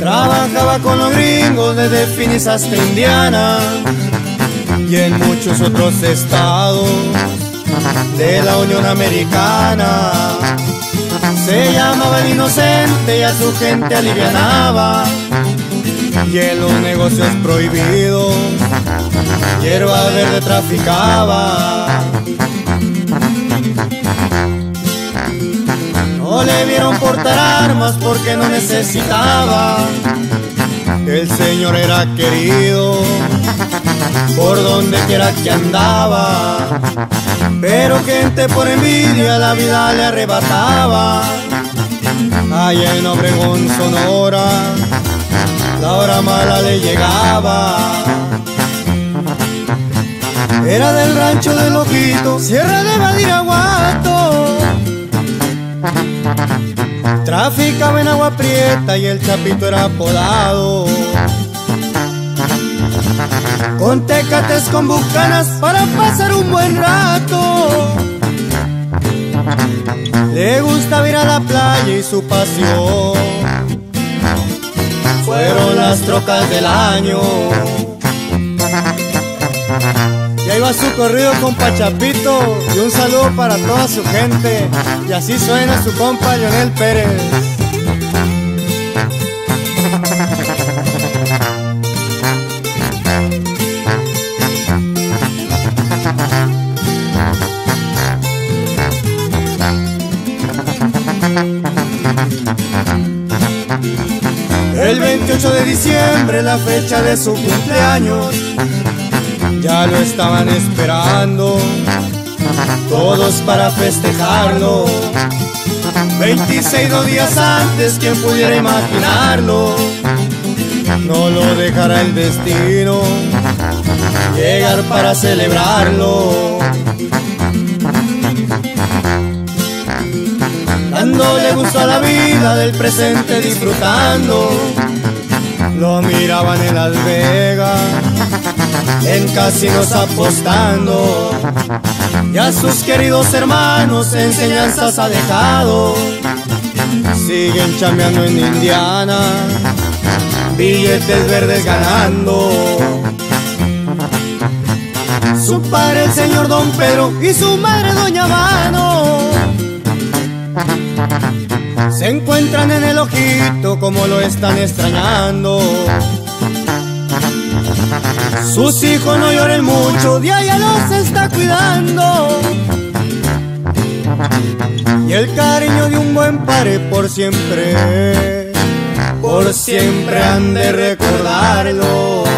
Trabajaba con los gringos desde Phoenix hasta Indiana y en muchos otros estados de la Unión Americana. Se llamaba el inocente y a su gente alivianaba y en los negocios prohibidos hierba verde traficaba. No le vieron portar armas porque no necesitaba. El señor era querido por donde quiera que andaba. Pero gente por envidia la vida le arrebataba. Allá en Obregón, Sonora, la hora mala le llegaba. Era del rancho de Lojito, Sierra de Badiraguato. Traficaba en agua prieta y el chapito era apodado. Con tecates con bucanas para pasar un buen rato. Le gusta ir a la playa y su pasión fueron las trocas del año. Y ahí va su corrido con Pachapito y un saludo para toda su gente. Y así suena su compa Leonel Pérez. El 28 de diciembre, la fecha de su cumpleaños, ya lo estaban esperando, todos para festejarlo. 26 días antes, quien pudiera imaginarlo, no lo dejará el destino llegar para celebrarlo. dándole gusto a la vida del presente disfrutando. Lo miraban en Las Vegas, en casinos apostando. Y a sus queridos hermanos enseñanzas ha dejado. Siguen chambeando en Indiana, billetes verdes ganando. Su padre el señor Don Pedro y su madre Doña Mano se encuentran en el ojito como lo están extrañando. Sus hijos no lloren mucho, de allá los está cuidando. Y el cariño de un buen padre por siempre, por siempre han de recordarlo.